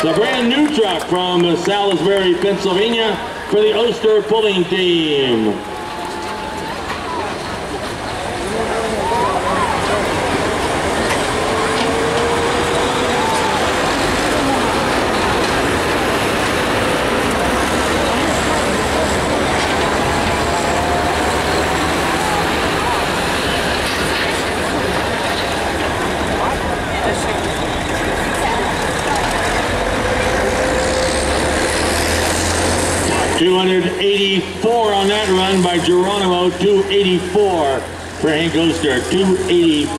The brand new truck from Salisbury, Pennsylvania for the Oester Pulling Team. 284 on that run by Geronimo. 284 for Hank Oester. 284.